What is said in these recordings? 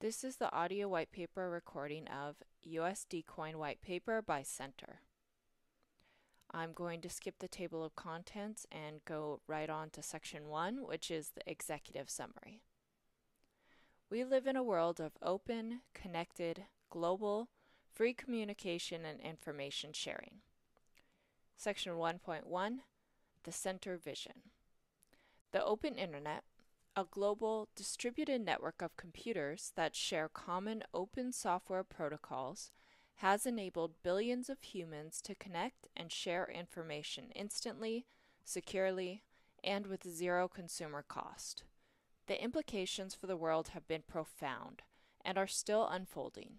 This is the audio white paper recording of USD Coin White Paper by Centre. I'm going to skip the table of contents and go right on to section 1, which is the executive summary. We live in a world of open, connected, global, free communication and information sharing. Section 1.1 The Centre Vision. The Open Internet a global, distributed network of computers that share common open software protocols has enabled billions of humans to connect and share information instantly, securely, and with zero consumer cost. The implications for the world have been profound and are still unfolding.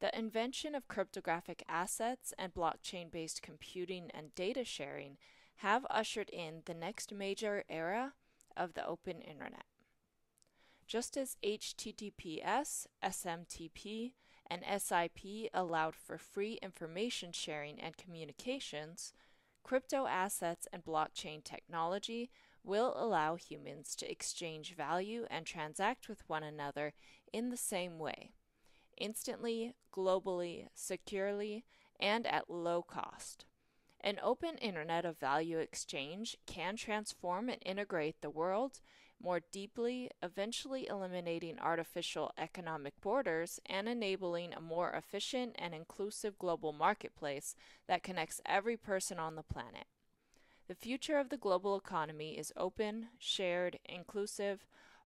The invention of cryptographic assets and blockchain based computing and data sharing have ushered in the next major era of the open internet. Just as HTTPS, SMTP, and SIP allowed for free information sharing and communications, crypto assets and blockchain technology will allow humans to exchange value and transact with one another in the same way instantly, globally, securely, and at low cost. An open internet of value exchange can transform and integrate the world more deeply, eventually eliminating artificial economic borders and enabling a more efficient and inclusive global marketplace that connects every person on the planet. The future of the global economy is open, shared, inclusive,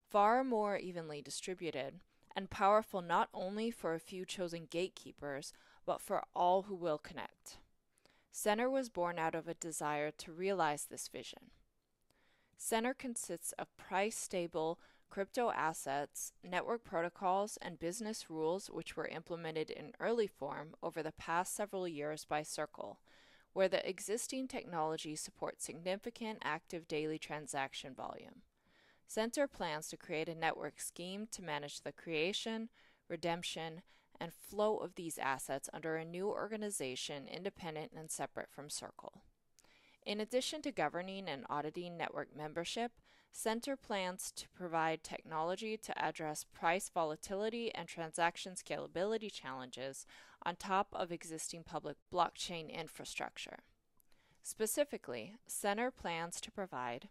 far more evenly distributed, and powerful not only for a few chosen gatekeepers, but for all who will connect. Centre was born out of a desire to realize this vision. Centre consists of price stable crypto assets, network protocols, and business rules which were implemented in early form over the past several years by Circle, where the existing technology supports significant active daily transaction volume. Centre plans to create a network scheme to manage the creation, redemption, and flow of these assets under a new organization independent and separate from Circle. In addition to governing and auditing network membership, Centre plans to provide technology to address price volatility and transaction scalability challenges on top of existing public blockchain infrastructure. Specifically, Centre plans to provide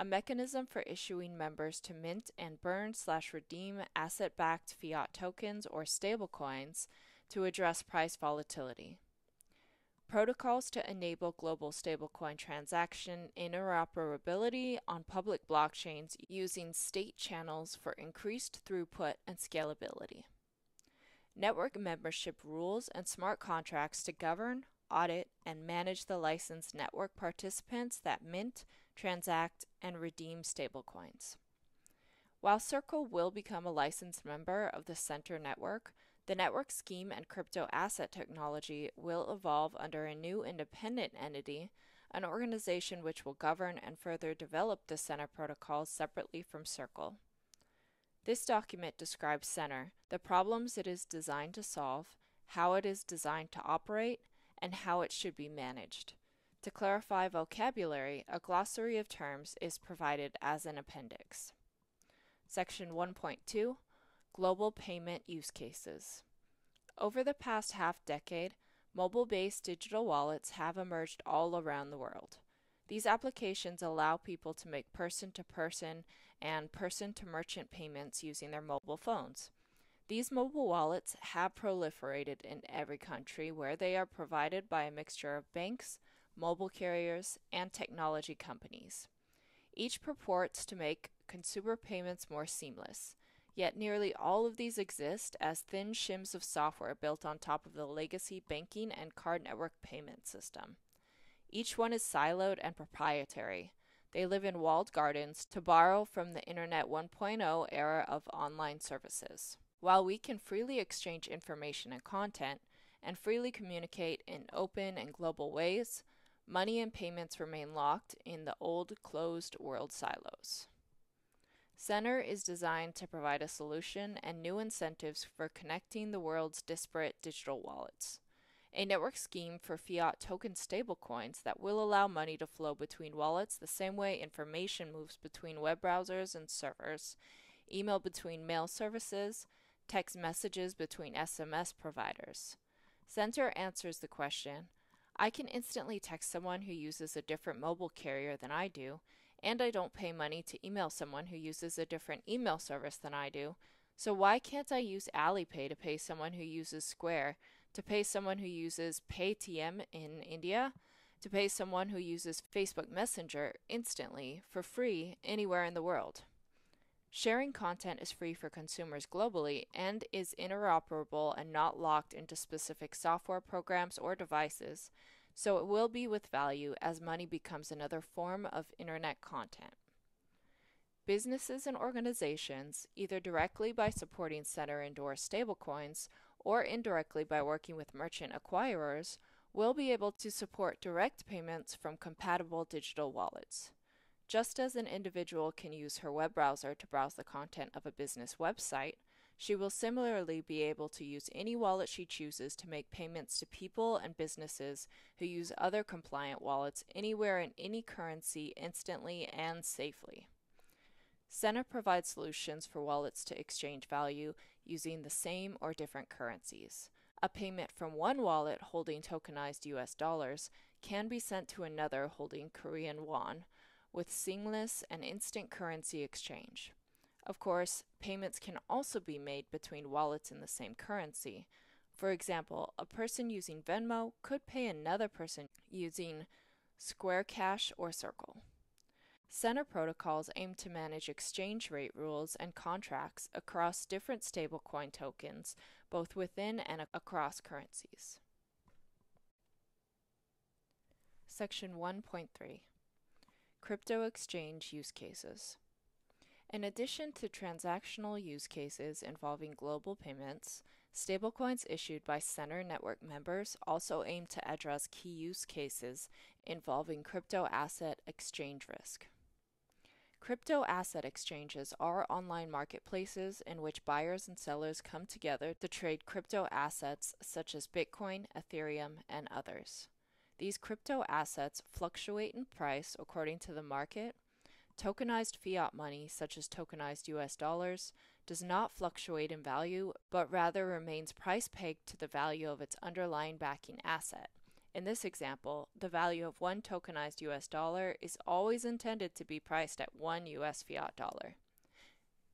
a mechanism for issuing members to mint and burn slash redeem asset backed fiat tokens or stablecoins to address price volatility. Protocols to enable global stablecoin transaction interoperability on public blockchains using state channels for increased throughput and scalability. Network membership rules and smart contracts to govern, audit, and manage the licensed network participants that mint, transact, and redeem stablecoins. While Circle will become a licensed member of the Centre network, the network scheme and crypto asset technology will evolve under a new independent entity, an organization which will govern and further develop the Centre protocols separately from Circle. This document describes Centre, the problems it is designed to solve, how it is designed to operate, and how it should be managed. To clarify vocabulary, a glossary of terms is provided as an appendix. Section 1.2 Global Payment Use Cases. Over the past half decade, mobile based digital wallets have emerged all around the world. These applications allow people to make person to person and person to merchant payments using their mobile phones. These mobile wallets have proliferated in every country where they are provided by a mixture of banks, mobile carriers, and technology companies. Each purports to make consumer payments more seamless, yet nearly all of these exist as thin shims of software built on top of the legacy banking and card network payment system. Each one is siloed and proprietary. They live in walled gardens to borrow from the Internet 1.0 era of online services. While we can freely exchange information and content, and freely communicate in open and global ways, money and payments remain locked in the old closed world silos. Centre is designed to provide a solution and new incentives for connecting the world's disparate digital wallets. A network scheme for fiat token stablecoins that will allow money to flow between wallets the same way information moves between web browsers and servers, email between mail services, text messages between SMS providers. Centre answers the question I can instantly text someone who uses a different mobile carrier than I do, and I don't pay money to email someone who uses a different email service than I do, so why can't I use Alipay to pay someone who uses Square, to pay someone who uses Paytm in India, to pay someone who uses Facebook Messenger instantly for free anywhere in the world? Sharing content is free for consumers globally and is interoperable and not locked into specific software programs or devices, so it will be with value as money becomes another form of internet content. Businesses and organizations, either directly by supporting Centre endorsed stablecoins or indirectly by working with merchant acquirers, will be able to support direct payments from compatible digital wallets. Just as an individual can use her web browser to browse the content of a business website, she will similarly be able to use any wallet she chooses to make payments to people and businesses who use other compliant wallets anywhere in any currency instantly and safely. Centre provides solutions for wallets to exchange value using the same or different currencies. A payment from one wallet holding tokenized US dollars can be sent to another holding Korean won with seamless and instant currency exchange. Of course, payments can also be made between wallets in the same currency. For example, a person using Venmo could pay another person using Square Cash or Circle. Centre protocols aim to manage exchange rate rules and contracts across different stablecoin tokens, both within and across currencies. Section 1.3 Crypto Exchange Use Cases In addition to transactional use cases involving global payments, stablecoins issued by Centre Network members also aim to address key use cases involving crypto asset exchange risk. Crypto asset exchanges are online marketplaces in which buyers and sellers come together to trade crypto assets such as Bitcoin, Ethereum, and others. These crypto assets fluctuate in price according to the market. Tokenized fiat money, such as tokenized US dollars, does not fluctuate in value, but rather remains price pegged to the value of its underlying backing asset. In this example, the value of one tokenized US dollar is always intended to be priced at one US fiat dollar.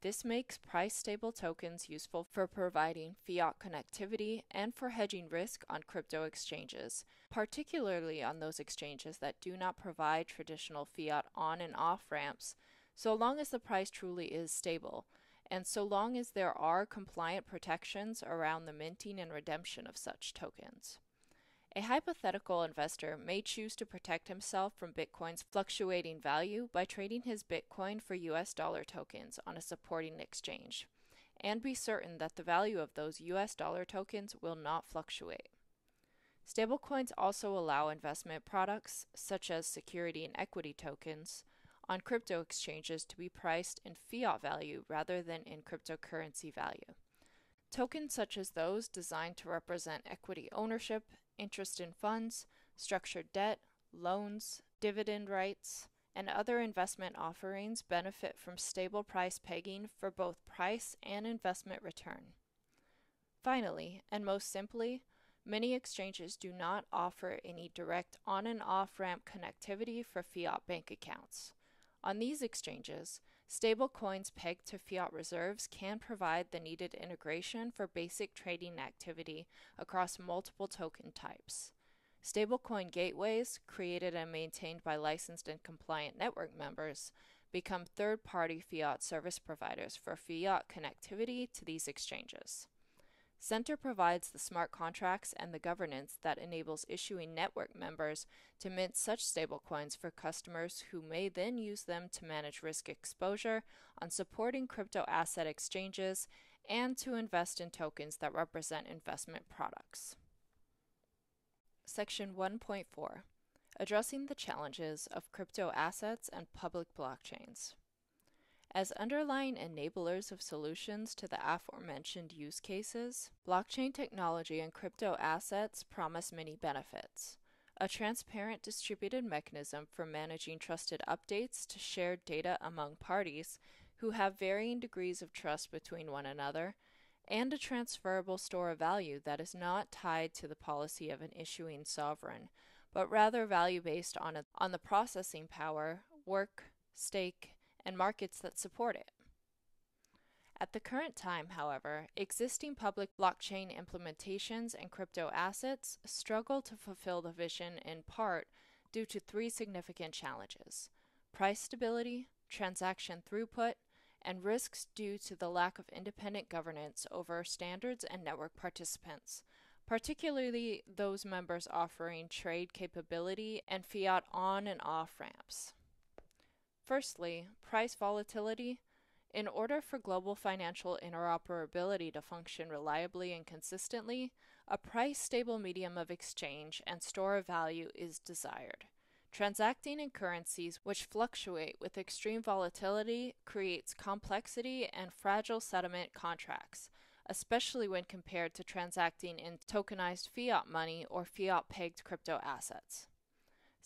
This makes price stable tokens useful for providing fiat connectivity and for hedging risk on crypto exchanges, particularly on those exchanges that do not provide traditional fiat on and off ramps, so long as the price truly is stable, and so long as there are compliant protections around the minting and redemption of such tokens. A hypothetical investor may choose to protect himself from Bitcoin's fluctuating value by trading his Bitcoin for US dollar tokens on a supporting exchange, and be certain that the value of those US dollar tokens will not fluctuate. Stablecoins also allow investment products, such as security and equity tokens, on crypto exchanges to be priced in fiat value rather than in cryptocurrency value. Tokens such as those designed to represent equity ownership interest in funds, structured debt, loans, dividend rights, and other investment offerings benefit from stable price pegging for both price and investment return. Finally, and most simply, many exchanges do not offer any direct on and off ramp connectivity for fiat bank accounts. On these exchanges, stable coins pegged to fiat reserves can provide the needed integration for basic trading activity across multiple token types. Stablecoin gateways, created and maintained by licensed and compliant network members, become third party fiat service providers for fiat connectivity to these exchanges. Centre provides the smart contracts and the governance that enables issuing network members to mint such stablecoins for customers who may then use them to manage risk exposure on supporting crypto asset exchanges and to invest in tokens that represent investment products. Section 1.4 Addressing the Challenges of Crypto Assets and Public Blockchains. As underlying enablers of solutions to the aforementioned use cases, blockchain technology and crypto assets promise many benefits. A transparent distributed mechanism for managing trusted updates to shared data among parties who have varying degrees of trust between one another, and a transferable store of value that is not tied to the policy of an issuing sovereign, but rather value based on, a, on the processing power, work, stake, and markets that support it. At the current time, however, existing public blockchain implementations and crypto assets struggle to fulfill the vision in part due to three significant challenges price stability, transaction throughput, and risks due to the lack of independent governance over standards and network participants, particularly those members offering trade capability and fiat on and off ramps. Firstly, price volatility. In order for global financial interoperability to function reliably and consistently, a price stable medium of exchange and store of value is desired. Transacting in currencies which fluctuate with extreme volatility creates complexity and fragile settlement contracts, especially when compared to transacting in tokenized fiat money or fiat pegged crypto assets.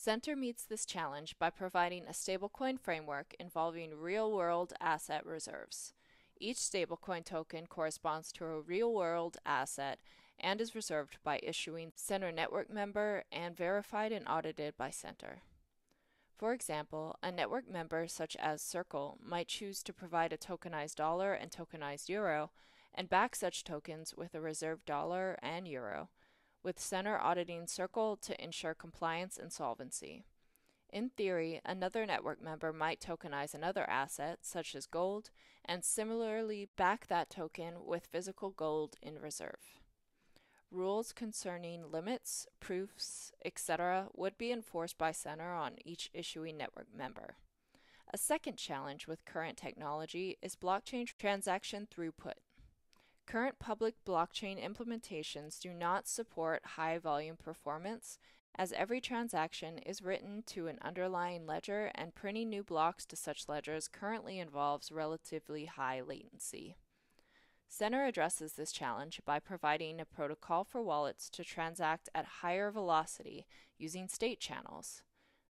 Centre meets this challenge by providing a stablecoin framework involving real world asset reserves. Each stablecoin token corresponds to a real world asset and is reserved by issuing Centre Network member and verified and audited by Centre. For example, a network member such as Circle might choose to provide a tokenized dollar and tokenized euro and back such tokens with a reserved dollar and euro, with Centre auditing Circle to ensure compliance and solvency. In theory, another network member might tokenize another asset, such as gold, and similarly back that token with physical gold in reserve. Rules concerning limits, proofs, etc. would be enforced by Centre on each issuing network member. A second challenge with current technology is blockchain transaction throughput. Current public blockchain implementations do not support high volume performance, as every transaction is written to an underlying ledger and printing new blocks to such ledgers currently involves relatively high latency. Centre addresses this challenge by providing a protocol for wallets to transact at higher velocity using state channels.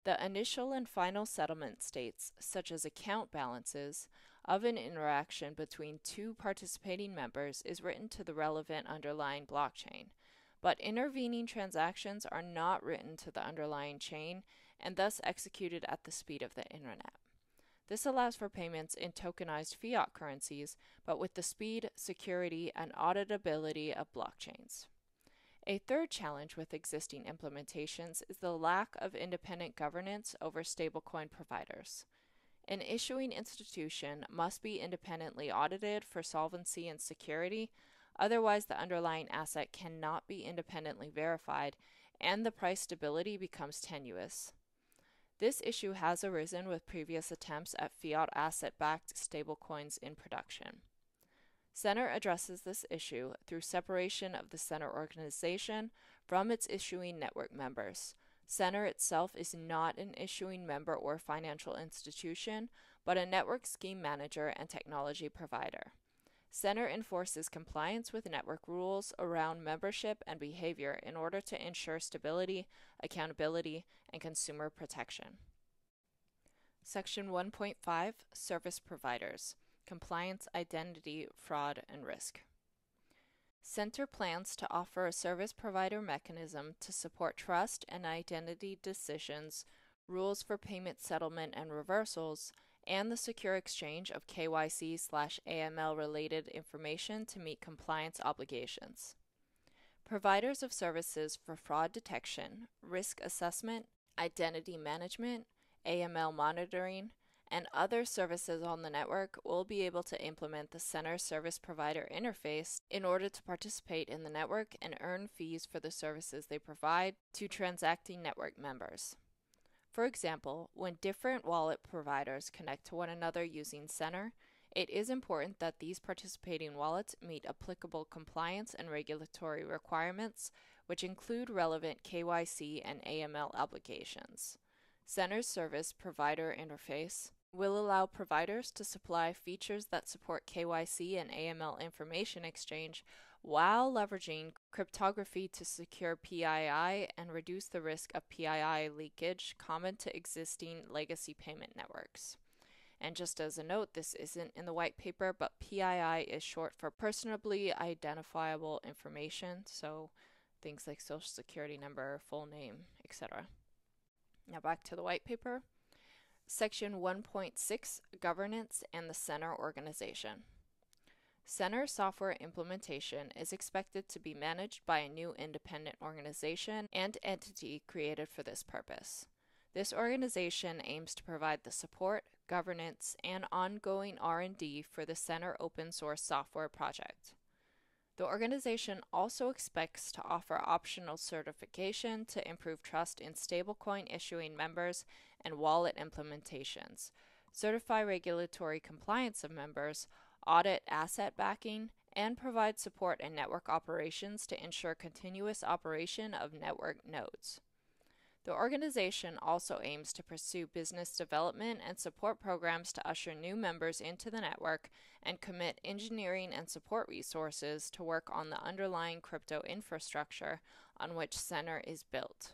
The initial and final settlement states, such as account balances, of an interaction between two participating members is written to the relevant underlying blockchain, but intervening transactions are not written to the underlying chain and thus executed at the speed of the internet. This allows for payments in tokenized fiat currencies, but with the speed, security, and auditability of blockchains. A third challenge with existing implementations is the lack of independent governance over stablecoin providers. An issuing institution must be independently audited for solvency and security, otherwise, the underlying asset cannot be independently verified and the price stability becomes tenuous. This issue has arisen with previous attempts at fiat asset backed stablecoins in production. Centre addresses this issue through separation of the Centre organization from its issuing network members, Centre itself is not an issuing member or financial institution, but a network scheme manager and technology provider. Centre enforces compliance with network rules around membership and behavior in order to ensure stability, accountability, and consumer protection. Section 1.5 Service Providers Compliance, Identity, Fraud, and Risk. Centre plans to offer a service provider mechanism to support trust and identity decisions, rules for payment settlement and reversals, and the secure exchange of KYC slash AML related information to meet compliance obligations. Providers of services for fraud detection, risk assessment, identity management, AML monitoring, and other services on the network will be able to implement the Centre Service Provider interface in order to participate in the network and earn fees for the services they provide to transacting network members. For example, when different wallet providers connect to one another using Centre, it is important that these participating wallets meet applicable compliance and regulatory requirements, which include relevant KYC and AML obligations. Centre's service provider interface will allow providers to supply features that support KYC and AML information exchange while leveraging cryptography to secure PII and reduce the risk of PII leakage common to existing legacy payment networks. And just as a note, this isn't in the white paper, but PII is short for personally identifiable information, so things like social security number, full name, etc. Now back to the white paper. Section 1.6 Governance and the Centre Organization. Centre software implementation is expected to be managed by a new independent organization and entity created for this purpose. This organization aims to provide the support, governance, and ongoing R&D for the Centre open source software project. The organization also expects to offer optional certification to improve trust in stablecoin issuing members and wallet implementations, certify regulatory compliance of members, audit asset backing, and provide support in network operations to ensure continuous operation of network nodes. The organization also aims to pursue business development and support programs to usher new members into the network and commit engineering and support resources to work on the underlying crypto infrastructure on which Centre is built.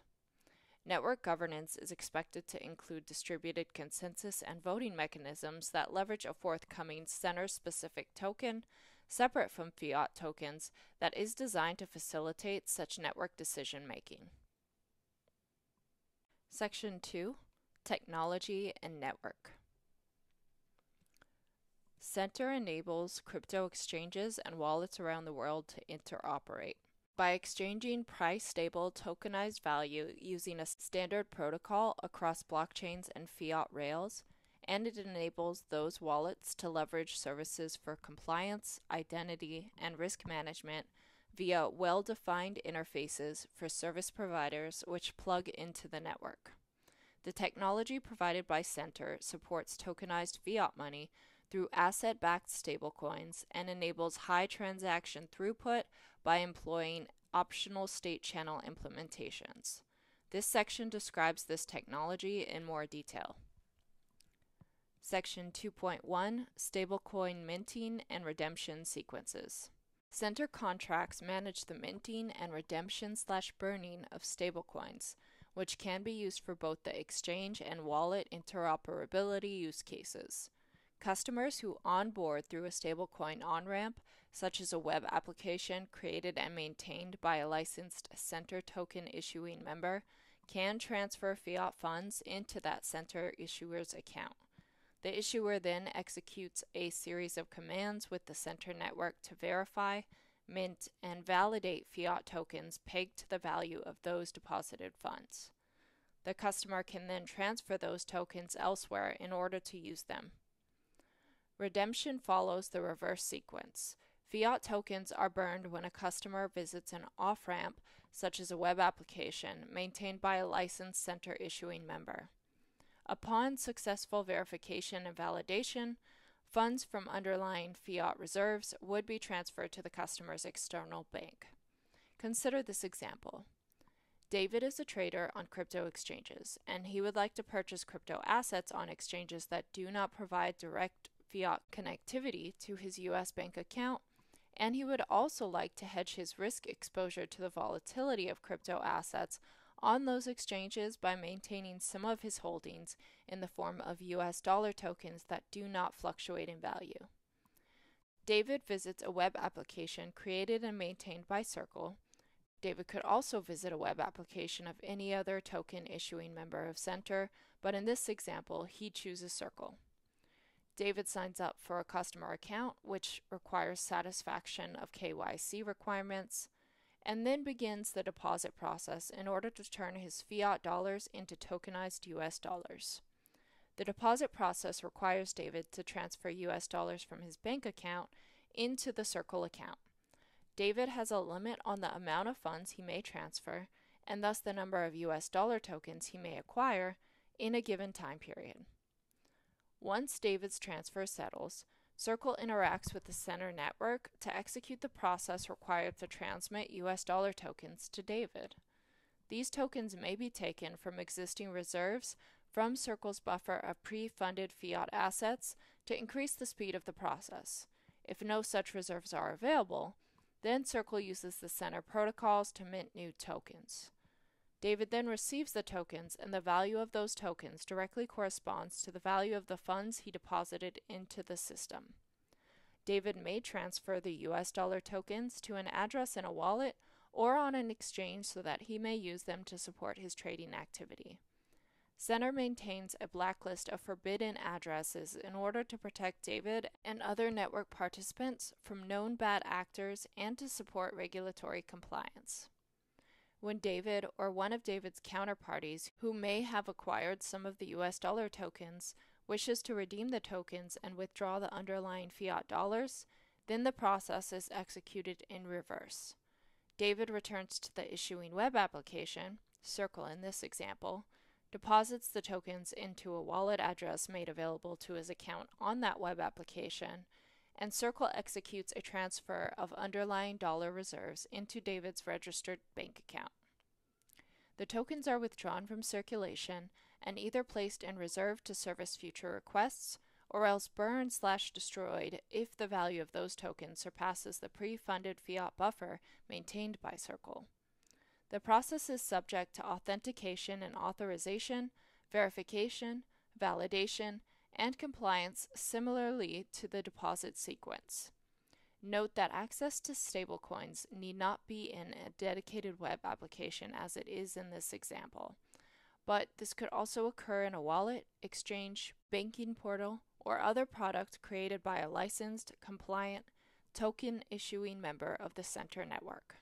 Network governance is expected to include distributed consensus and voting mechanisms that leverage a forthcoming Centre specific token, separate from fiat tokens, that is designed to facilitate such network decision making. Section 2 Technology and Network. Centre enables crypto exchanges and wallets around the world to interoperate by exchanging price stable tokenized value using a standard protocol across blockchains and fiat rails, and it enables those wallets to leverage services for compliance, identity, and risk management via well defined interfaces for service providers which plug into the network. The technology provided by Centre supports tokenized fiat money through asset backed stablecoins and enables high transaction throughput by employing optional state channel implementations. This section describes this technology in more detail. Section 2.1 Stablecoin Minting and Redemption Sequences. Centre contracts manage the minting and redemption slash burning of stablecoins, which can be used for both the exchange and wallet interoperability use cases. Customers who onboard through a stablecoin on ramp, such as a web application created and maintained by a licensed Centre token issuing member, can transfer fiat funds into that Centre issuer's account. The issuer then executes a series of commands with the Centre network to verify, mint, and validate fiat tokens pegged to the value of those deposited funds. The customer can then transfer those tokens elsewhere in order to use them. Redemption follows the reverse sequence. Fiat tokens are burned when a customer visits an off ramp, such as a web application, maintained by a licensed Centre issuing member. Upon successful verification and validation, funds from underlying fiat reserves would be transferred to the customer's external bank. Consider this example. David is a trader on crypto exchanges, and he would like to purchase crypto assets on exchanges that do not provide direct fiat connectivity to his US bank account, and he would also like to hedge his risk exposure to the volatility of crypto assets on those exchanges by maintaining some of his holdings in the form of US dollar tokens that do not fluctuate in value. David visits a web application created and maintained by Circle. David could also visit a web application of any other token issuing member of Centre, but in this example, he chooses Circle. David signs up for a customer account, which requires satisfaction of KYC requirements, and then begins the deposit process in order to turn his fiat dollars into tokenized US dollars. The deposit process requires David to transfer US dollars from his bank account into the Circle account. David has a limit on the amount of funds he may transfer, and thus the number of US dollar tokens he may acquire in a given time period. Once David's transfer settles, Circle interacts with the Centre network to execute the process required to transmit US dollar tokens to David. These tokens may be taken from existing reserves from Circle's buffer of pre funded fiat assets to increase the speed of the process. If no such reserves are available, then Circle uses the Centre protocols to mint new tokens. David then receives the tokens and the value of those tokens directly corresponds to the value of the funds he deposited into the system. David may transfer the US dollar tokens to an address in a wallet or on an exchange so that he may use them to support his trading activity. Centre maintains a blacklist of forbidden addresses in order to protect David and other network participants from known bad actors and to support regulatory compliance. When David or one of David's counterparties, who may have acquired some of the US dollar tokens, wishes to redeem the tokens and withdraw the underlying fiat dollars, then the process is executed in reverse. David returns to the issuing web application, Circle in this example, deposits the tokens into a wallet address made available to his account on that web application, and Circle executes a transfer of underlying dollar reserves into David's registered bank account. The tokens are withdrawn from circulation and either placed in reserve to service future requests or else burned slash destroyed if the value of those tokens surpasses the pre-funded fiat buffer maintained by Circle. The process is subject to authentication and authorization, verification, validation, and compliance similarly to the deposit sequence. Note that access to stablecoins need not be in a dedicated web application as it is in this example, but this could also occur in a wallet, exchange, banking portal, or other product created by a licensed, compliant, token issuing member of the Centre network.